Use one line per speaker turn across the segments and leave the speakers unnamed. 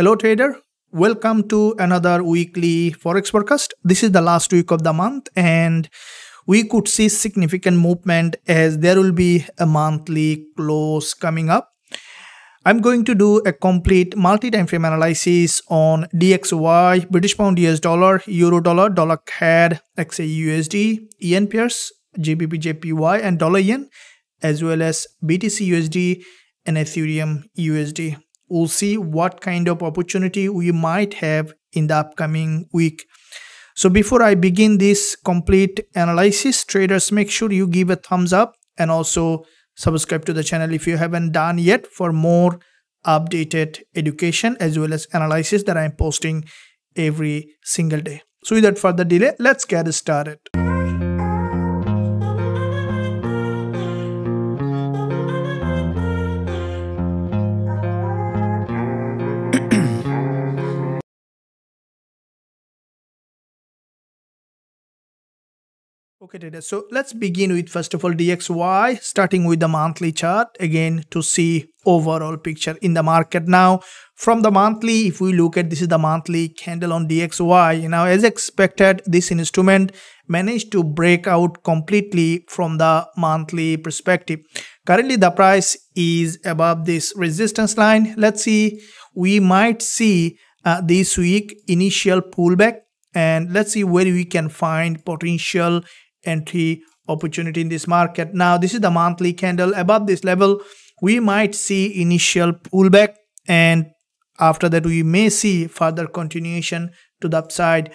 Hello trader, welcome to another weekly forex forecast. This is the last week of the month and we could see significant movement as there will be a monthly close coming up. I'm going to do a complete multi-time frame analysis on DXY, British Pound US Dollar, Euro Dollar, Dollar CAD, XAUUSD, Yen pairs, GBP JPY and Dollar Yen as well as BTC USD and Ethereum USD we'll see what kind of opportunity we might have in the upcoming week. So before I begin this complete analysis, traders, make sure you give a thumbs up and also subscribe to the channel if you haven't done yet for more updated education as well as analysis that I'm posting every single day. So without further delay, let's get started. Okay traders, so let's begin with first of all DXY starting with the monthly chart again to see overall picture in the market. Now from the monthly if we look at this is the monthly candle on DXY now as expected this instrument managed to break out completely from the monthly perspective. Currently the price is above this resistance line. Let's see. We might see uh, this week initial pullback and let's see where we can find potential entry opportunity in this market. Now, this is the monthly candle. Above this level, we might see initial pullback and after that we may see further continuation to the upside.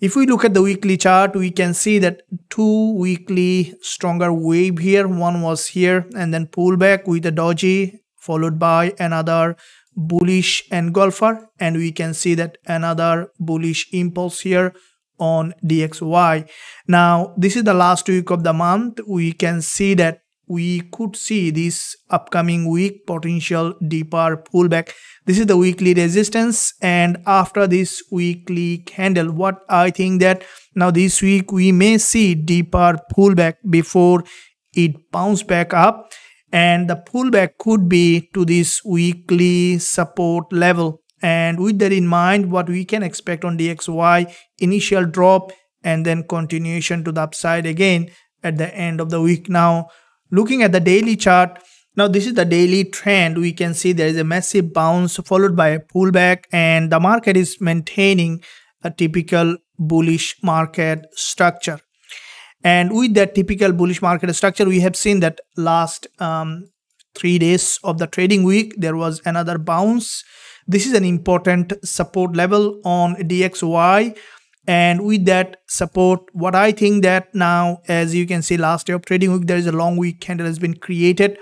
If we look at the weekly chart, we can see that two weekly stronger wave here. One was here and then pullback with a doji followed by another bullish engulfer and we can see that another bullish impulse here on DXY. Now, this is the last week of the month. We can see that we could see this upcoming week potential deeper pullback. This is the weekly resistance and after this weekly candle, what I think that now this week we may see deeper pullback before it bounce back up and the pullback could be to this weekly support level and with that in mind what we can expect on dxy initial drop and then continuation to the upside again at the end of the week. Now looking at the daily chart now this is the daily trend. We can see there is a massive bounce followed by a pullback and the market is maintaining a typical bullish market structure. And with that typical bullish market structure we have seen that last um, three days of the trading week there was another bounce this is an important support level on DXY and with that support what I think that now as you can see last day of trading week there is a long week candle has been created.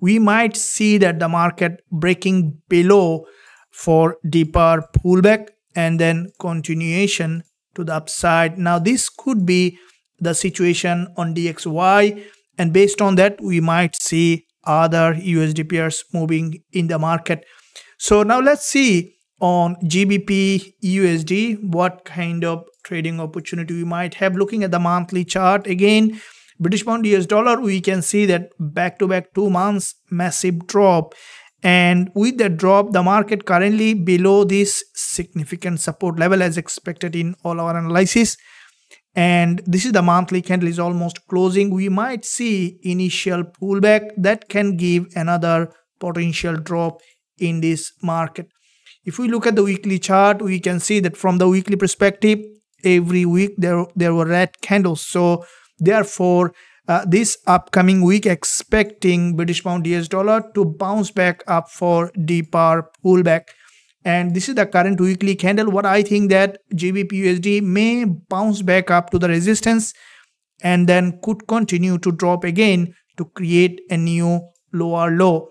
We might see that the market breaking below for deeper pullback and then continuation to the upside. Now this could be the situation on DXY and based on that we might see other USD pairs moving in the market so now let's see on GBP USD what kind of trading opportunity we might have. Looking at the monthly chart again, British pound US dollar, we can see that back to back two months massive drop. And with that drop, the market currently below this significant support level as expected in all our analysis. And this is the monthly candle is almost closing. We might see initial pullback that can give another potential drop in this market. If we look at the weekly chart, we can see that from the weekly perspective, every week there, there were red candles. So therefore, uh, this upcoming week expecting British pound US dollar to bounce back up for deeper pullback. And this is the current weekly candle. What I think that GBP USD may bounce back up to the resistance and then could continue to drop again to create a new lower low.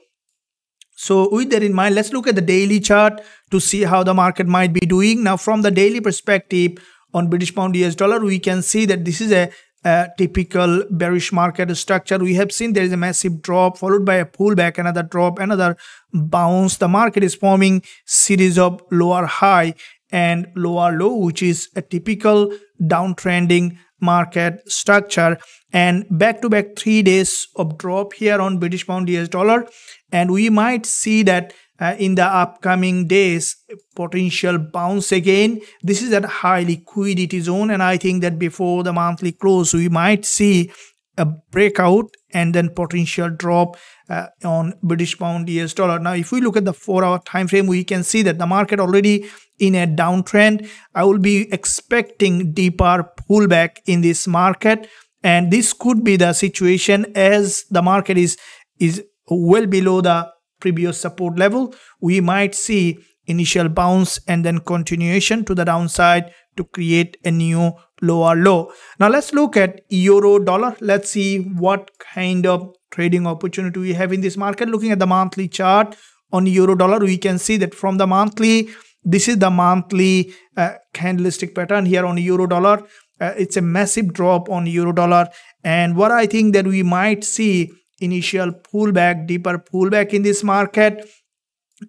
So with that in mind, let's look at the daily chart to see how the market might be doing. Now from the daily perspective on British pound US dollar, we can see that this is a, a typical bearish market structure. We have seen there is a massive drop followed by a pullback, another drop, another bounce. The market is forming series of lower high and lower low, which is a typical downtrending market structure and back to back three days of drop here on British pound US dollar. And we might see that uh, in the upcoming days potential bounce again. This is a high liquidity zone and i think that before the monthly close we might see a breakout and then potential drop uh, on british pound us dollar. Now if we look at the four hour time frame we can see that the market already in a downtrend. I will be expecting deeper pullback in this market and this could be the situation as the market is is well below the previous support level. We might see initial bounce and then continuation to the downside to create a new lower low. Now let's look at euro dollar. Let's see what kind of trading opportunity we have in this market. Looking at the monthly chart on euro dollar, we can see that from the monthly, this is the monthly uh, candlestick pattern here on euro dollar. Uh, it's a massive drop on euro dollar. And what I think that we might see initial pullback, deeper pullback in this market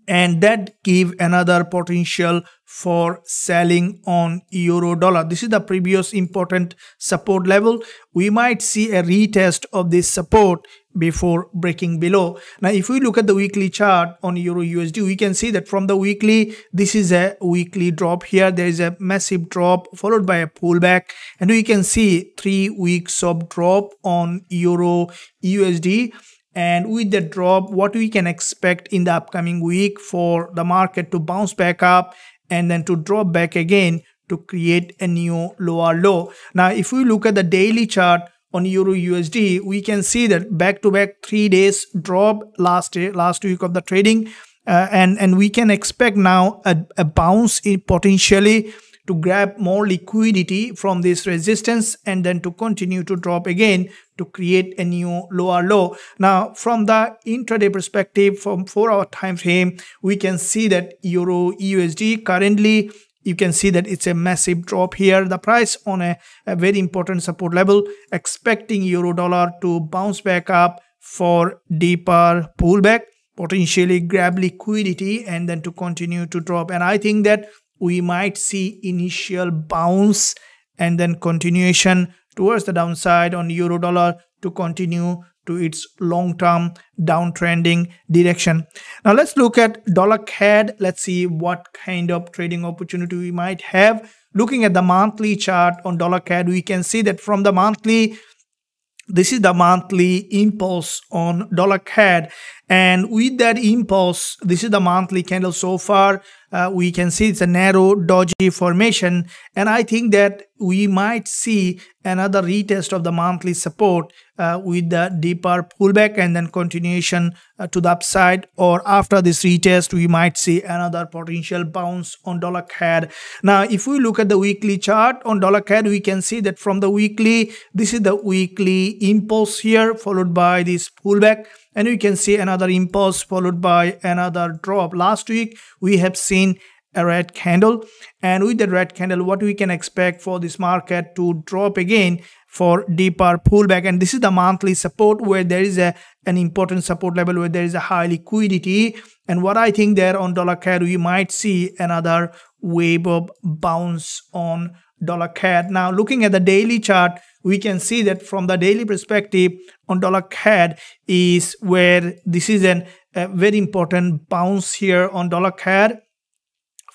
and that give another potential for selling on euro dollar. This is the previous important support level. We might see a retest of this support before breaking below. Now if we look at the weekly chart on euro usd we can see that from the weekly this is a weekly drop here. There is a massive drop followed by a pullback and we can see three weeks of drop on euro usd and with the drop what we can expect in the upcoming week for the market to bounce back up and then to drop back again to create a new lower low. Now if we look at the daily chart on euro usd we can see that back to back three days drop last day last week of the trading. Uh, and and we can expect now a, a bounce in potentially to grab more liquidity from this resistance and then to continue to drop again to create a new lower low. Now, from the intraday perspective, from 4 hour time frame, we can see that Euro USD currently you can see that it's a massive drop here the price on a, a very important support level expecting euro dollar to bounce back up for deeper pullback potentially grab liquidity and then to continue to drop and i think that we might see initial bounce and then continuation towards the downside on euro dollar to continue to its long-term downtrending direction. Now let's look at dollar CAD. Let's see what kind of trading opportunity we might have. Looking at the monthly chart on dollar CAD, we can see that from the monthly this is the monthly impulse on dollar CAD and with that impulse this is the monthly candle so far uh, we can see it's a narrow doji formation and i think that we might see another retest of the monthly support uh, with the deeper pullback and then continuation uh, to the upside. Or after this retest we might see another potential bounce on dollar CAD. Now if we look at the weekly chart on dollar CAD we can see that from the weekly this is the weekly impulse here followed by this pullback. And we can see another impulse followed by another drop. Last week we have seen a red candle. And with the red candle what we can expect for this market to drop again for deeper pullback. And this is the monthly support where there is a an important support level where there is a high liquidity. And what i think there on dollar cad we might see another wave of bounce on dollar cad. Now looking at the daily chart we can see that from the daily perspective on dollar CAD is where this is an, a very important bounce here on dollar CAD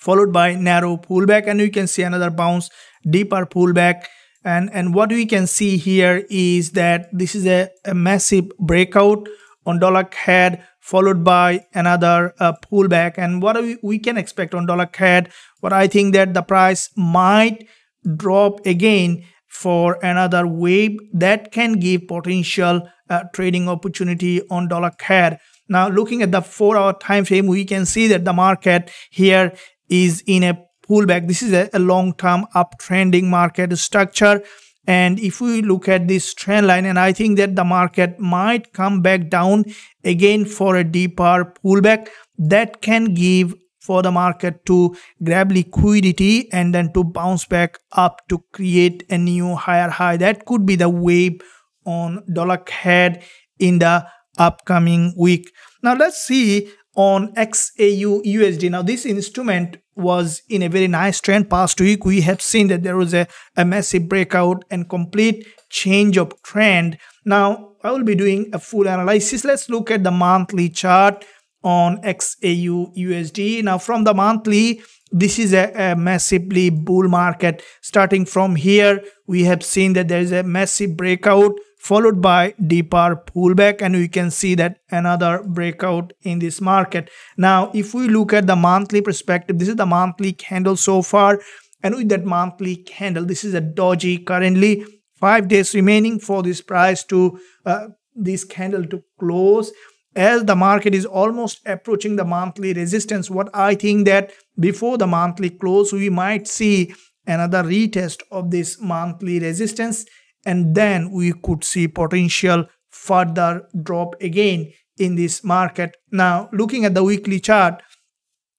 followed by narrow pullback and we can see another bounce deeper pullback. And and what we can see here is that this is a, a massive breakout on dollar CAD followed by another uh, pullback. And what we, we can expect on dollar CAD? What I think that the price might drop again for another wave that can give potential uh, trading opportunity on dollar CAD. Now looking at the 4 hour time frame we can see that the market here is in a pullback. This is a, a long term uptrending market structure. And if we look at this trend line and I think that the market might come back down again for a deeper pullback that can give for the market to grab liquidity and then to bounce back up to create a new higher high. That could be the wave on dollar CAD in the upcoming week. Now let's see on XAU USD now this instrument was in a very nice trend past week we have seen that there was a, a massive breakout and complete change of trend now I will be doing a full analysis let's look at the monthly chart on XAU USD. Now from the monthly, this is a, a, massively bull market. Starting from here, we have seen that there is a massive breakout followed by deeper pullback and we can see that another breakout in this market. Now, if we look at the monthly perspective, this is the monthly candle so far and with that monthly candle, this is a doji currently. Five days remaining for this price to uh, this candle to close. As the market is almost approaching the monthly resistance what i think that before the monthly close we might see another retest of this monthly resistance and then we could see potential further drop again in this market. Now looking at the weekly chart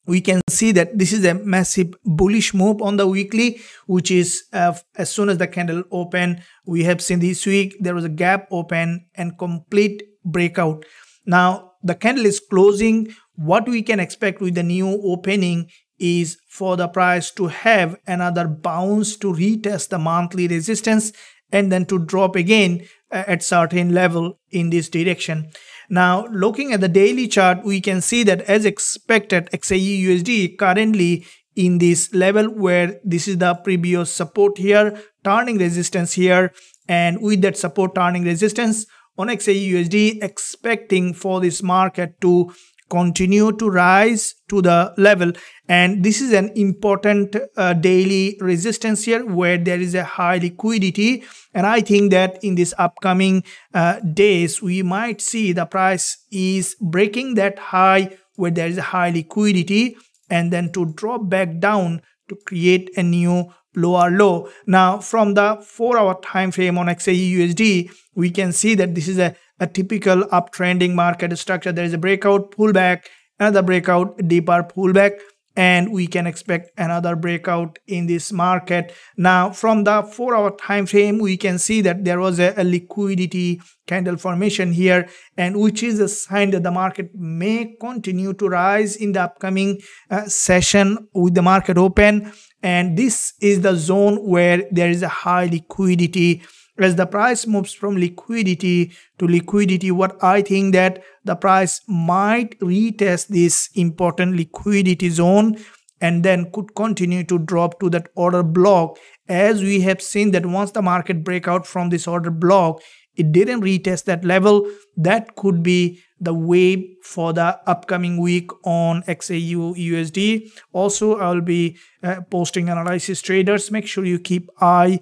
we can see that this is a massive bullish move on the weekly which is uh, as soon as the candle open we have seen this week there was a gap open and complete breakout. Now the candle is closing. What we can expect with the new opening is for the price to have another bounce to retest the monthly resistance and then to drop again uh, at certain level in this direction. Now, looking at the daily chart, we can see that as expected, XAU USD currently in this level where this is the previous support here, turning resistance here, and with that support turning resistance on XAU USD, expecting for this market to continue to rise to the level. And this is an important uh, daily resistance here where there is a high liquidity. And i think that in this upcoming uh, days we might see the price is breaking that high where there is a high liquidity and then to drop back down to create a new lower low. Now from the four hour time frame on xau usd we can see that this is a a typical uptrending market structure. There is a breakout, pullback, another breakout, deeper pullback, and we can expect another breakout in this market. Now, from the four hour time frame, we can see that there was a, a liquidity candle formation here, and which is a sign that the market may continue to rise in the upcoming uh, session with the market open. And this is the zone where there is a high liquidity as the price moves from liquidity to liquidity what i think that the price might retest this important liquidity zone and then could continue to drop to that order block. As we have seen that once the market break out from this order block it didn't retest that level. That could be the wave for the upcoming week on XAU USD also I'll be uh, posting analysis traders. Make sure you keep eye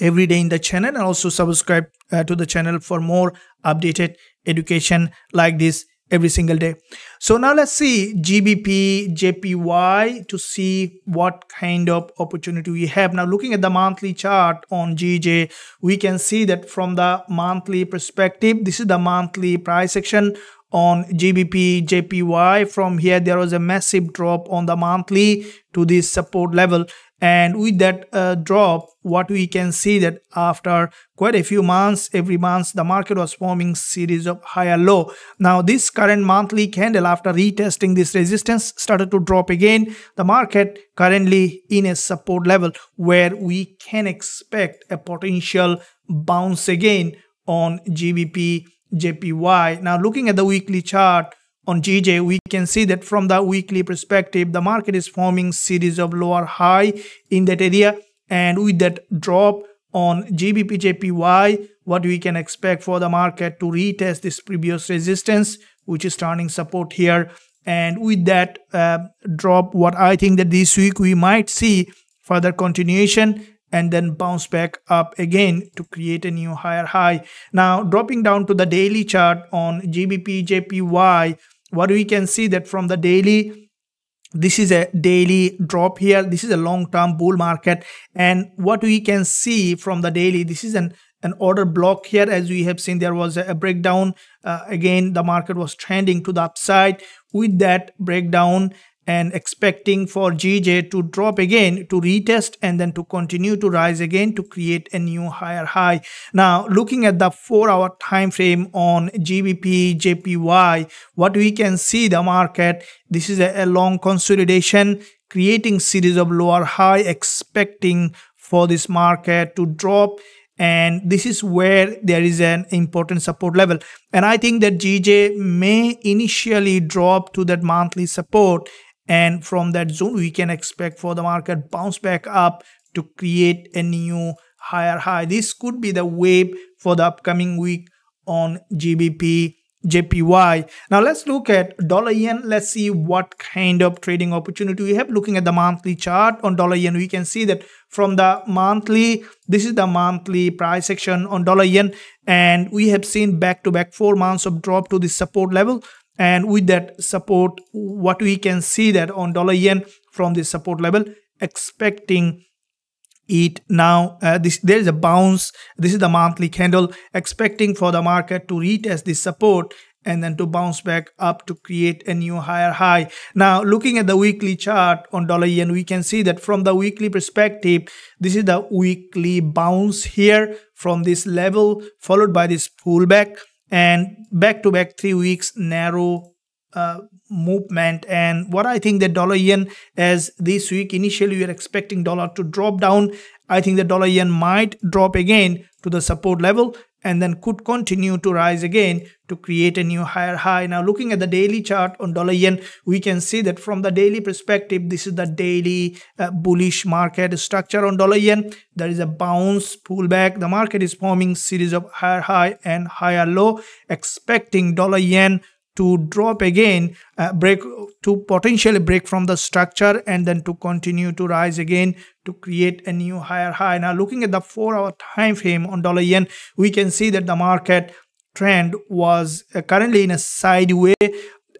every day in the channel and also subscribe uh, to the channel for more updated education like this every single day. So now let's see GBP, JPY to see what kind of opportunity we have. Now looking at the monthly chart on GJ, we can see that from the monthly perspective, this is the monthly price action on GBP, JPY. From here, there was a massive drop on the monthly to this support level and with that uh, drop what we can see that after quite a few months every month the market was forming series of higher low. Now this current monthly candle after retesting this resistance started to drop again. The market currently in a support level where we can expect a potential bounce again on gbp jpy now looking at the weekly chart on GJ, we can see that from the weekly perspective, the market is forming series of lower high in that area. And with that drop on GBP what we can expect for the market to retest this previous resistance, which is turning support here. And with that uh, drop, what I think that this week we might see further continuation and then bounce back up again to create a new higher high. Now, dropping down to the daily chart on GBP JPY, what we can see that from the daily this is a daily drop here. This is a long-term bull market. And what we can see from the daily this is an an order block here. As we have seen there was a breakdown. Uh, again the market was trending to the upside. With that breakdown and expecting for GJ to drop again to retest and then to continue to rise again to create a new higher high. Now looking at the 4 hour time frame on GBP JPY what we can see the market this is a, a long consolidation creating series of lower high expecting for this market to drop and this is where there is an important support level and i think that gj may initially drop to that monthly support and from that zone we can expect for the market bounce back up to create a new higher high this could be the wave for the upcoming week on gbp JPY. Now let's look at dollar yen. Let's see what kind of trading opportunity we have. Looking at the monthly chart on dollar yen, we can see that from the monthly, this is the monthly price action on dollar yen, and we have seen back to back four months of drop to the support level. And with that support, what we can see that on dollar yen from the support level, expecting it now uh, this there is a bounce. This is the monthly candle expecting for the market to retest this support and then to bounce back up to create a new higher high. Now looking at the weekly chart on dollar yen we can see that from the weekly perspective this is the weekly bounce here from this level followed by this pullback and back to back three weeks narrow uh, movement. And what i think the dollar yen as this week initially we are expecting dollar to drop down i think the dollar yen might drop again to the support level and then could continue to rise again to create a new higher high. Now looking at the daily chart on dollar yen we can see that from the daily perspective this is the daily uh, bullish market structure on dollar yen. There is a bounce pullback the market is forming series of higher high and higher low expecting dollar yen to drop again uh, break to potentially break from the structure and then to continue to rise again to create a new higher high. Now looking at the four hour time frame on dollar yen we can see that the market trend was uh, currently in a sideway.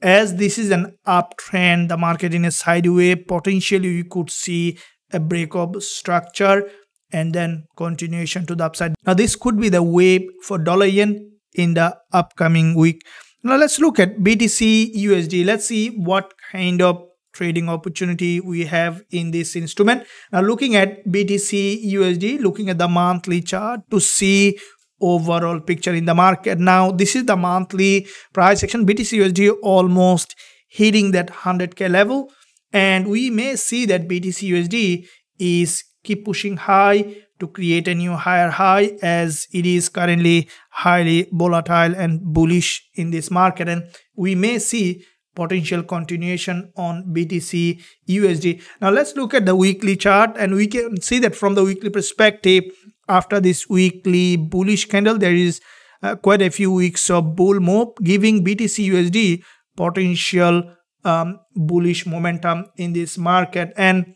As this is an uptrend the market in a sideway potentially we could see a break of structure and then continuation to the upside. Now this could be the wave for dollar yen in the upcoming week now let's look at BTC USD. Let's see what kind of trading opportunity we have in this instrument. Now looking at BTC USD, looking at the monthly chart to see overall picture in the market. Now this is the monthly price action BTC USD almost hitting that 100k level and we may see that BTC USD is keep pushing high to create a new higher high as it is currently highly volatile and bullish in this market and we may see potential continuation on BTC USD. Now let's look at the weekly chart and we can see that from the weekly perspective after this weekly bullish candle there is uh, quite a few weeks of bull move giving BTC USD potential um, bullish momentum in this market and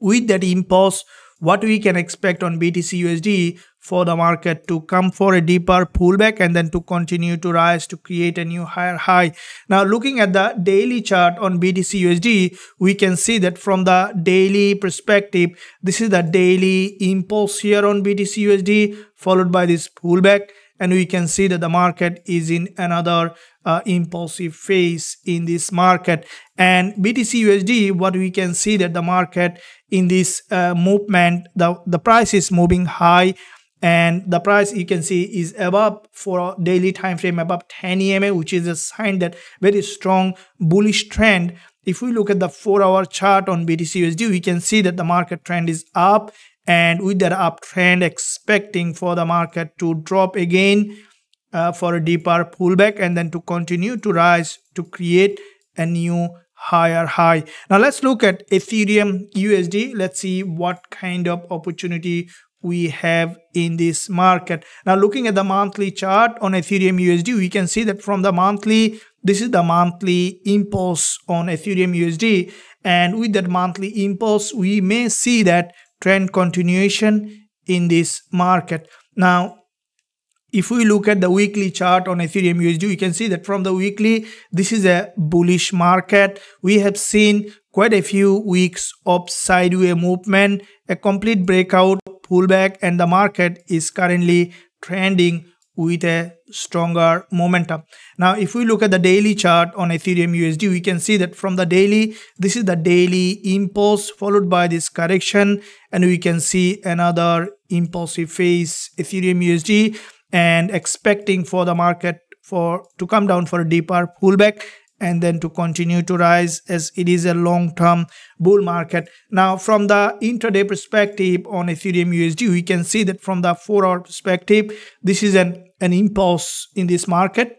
with that impulse what we can expect on BTC USD for the market to come for a deeper pullback and then to continue to rise to create a new higher high. Now looking at the daily chart on BTC USD, we can see that from the daily perspective, this is the daily impulse here on BTC USD followed by this pullback and we can see that the market is in another uh, impulsive phase in this market and BTC USD what we can see that the market in this uh, movement the the price is moving high and the price you can see is above for daily time frame above 10 EMA which is a sign that very strong bullish trend. If we look at the 4 hour chart on BTC USD we can see that the market trend is up and with that uptrend expecting for the market to drop again uh, for a deeper pullback and then to continue to rise to create a new higher high. Now let's look at ethereum usd let's see what kind of opportunity we have in this market. Now looking at the monthly chart on ethereum usd we can see that from the monthly this is the monthly impulse on ethereum usd and with that monthly impulse we may see that trend continuation in this market. Now, if we look at the weekly chart on Ethereum USD, we can see that from the weekly, this is a bullish market. We have seen quite a few weeks of sideways movement, a complete breakout, pullback, and the market is currently trending with a stronger momentum. Now, if we look at the daily chart on Ethereum USD, we can see that from the daily, this is the daily impulse followed by this correction and we can see another impulsive phase Ethereum USD and expecting for the market for to come down for a deeper pullback and then to continue to rise as it is a long-term bull market. Now from the intraday perspective on Ethereum USD, we can see that from the 4-hour perspective, this is an, an impulse in this market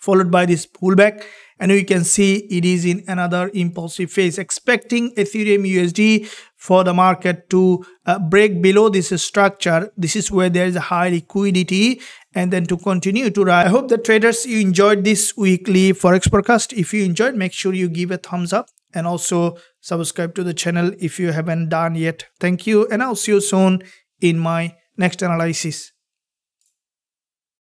followed by this pullback and you can see it is in another impulsive phase expecting ethereum usd for the market to uh, break below this structure. This is where there is a high liquidity and then to continue to rise. I hope the traders you enjoyed this weekly forex forecast. If you enjoyed make sure you give a thumbs up and also subscribe to the channel if you haven't done yet. Thank you and i'll see you soon in my next analysis